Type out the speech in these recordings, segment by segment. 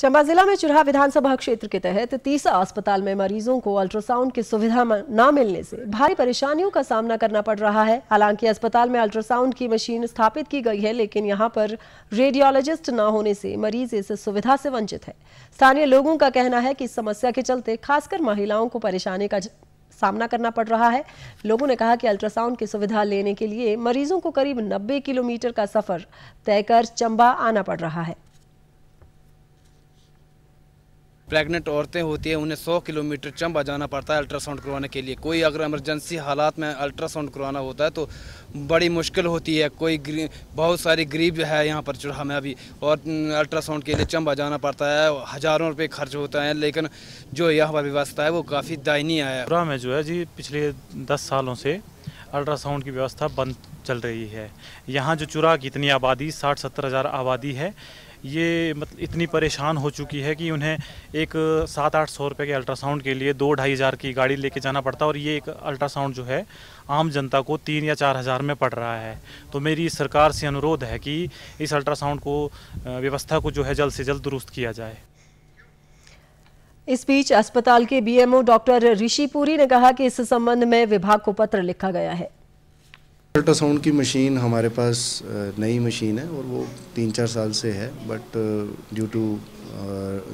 चंबा जिला में चुरहा विधानसभा क्षेत्र के तहत तीसरा अस्पताल में मरीजों को अल्ट्रासाउंड की सुविधा न मिलने से भारी परेशानियों का सामना करना पड़ रहा है। हालाँकि अस्पताल में अल्ट्रासाउंड की मशीन स्थापित की गई है, लेकिन यहाँ पर रेडियोलॉजिस्ट न होने से मरीज़ इस सुविधा से वंचित है। स्थानीय लोगों का कहना है कि इस समस्या के चलते खासकर महिलाओं को परेशानी का सामना करना पड़ रहा है। लोगों ने कहा कि अल्ट्रासाउंड की सुविधा लेने के लिए मरीजों को करीब 90 किलोमीटर का सफ़र तय कर चंबा आना पड़ रहा है। प्रेग्नेंट औरतें होती हैं, उन्हें 100 किलोमीटर चंबा जाना पड़ता है अल्ट्रासाउंड करवाने के लिए। कोई अगर इमरजेंसी हालात में अल्ट्रासाउंड करवाना होता है तो बड़ी मुश्किल होती है। कोई बहुत सारी गरीब है यहाँ पर चूल्हा में अभी और अल्ट्रासाउंड के लिए चंबा जाना पड़ता है। हज़ारों रुपये खर्च होता है, लेकिन जो यहाँ पर व्यवस्था है, वो काफ़ी दायनीय है। चूल्हा में जो है जी, पिछले दस सालों से अल्ट्रासाउंड की व्यवस्था बंद चल रही है। यहाँ जो चुरा की इतनी आबादी साठ सत्तर हज़ार आबादी है ये मतलब इतनी परेशान हो चुकी है कि उन्हें एक सात आठ सौ रुपये के अल्ट्रासाउंड के लिए दो ढाई हज़ार की गाड़ी लेके जाना पड़ता है और ये एक अल्ट्रासाउंड जो है, आम जनता को तीन या चार हज़ार में पड़ रहा है। तो मेरी सरकार से अनुरोध है कि इस अल्ट्रासाउंड को व्यवस्था को जो है जल्द से जल्द दुरुस्त किया जाए। इस बीच अस्पताल के बीएमओ डॉक्टर ऋषि पुरी ने कहा कि इस संबंध में विभाग को पत्र लिखा गया है। अल्ट्रासाउंड की मशीन हमारे पास नई मशीन है और वो तीन चार साल से है बट ड्यू टू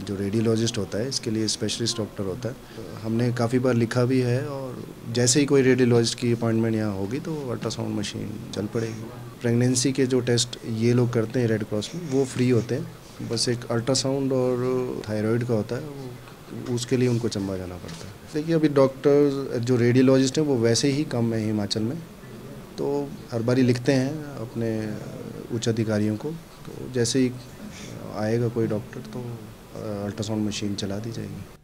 जो रेडियोलॉजिस्ट होता है, इसके लिए स्पेशलिस्ट डॉक्टर होता है। हमने काफ़ी बार लिखा भी है और जैसे ही कोई रेडियोलॉजिस्ट की अपॉइंटमेंट यहाँ होगी तो अल्ट्रासाउंड मशीन चल पड़ेगी। प्रेगनेंसी के जो टेस्ट ये लोग करते हैं रेड क्रॉस में, वो फ्री होते हैं। बस एक अल्ट्रासाउंड और थायराइड का होता है उसके लिए उनको चंबा जाना पड़ता है। देखिए, अभी डॉक्टर जो रेडियोलॉजिस्ट हैं, वो वैसे ही कम है हिमाचल में। तो हर बारी लिखते हैं अपने उच्च अधिकारियों को। तो जैसे ही आएगा कोई डॉक्टर तो अल्ट्रासाउंड मशीन चला दी जाएगी।